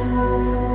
Música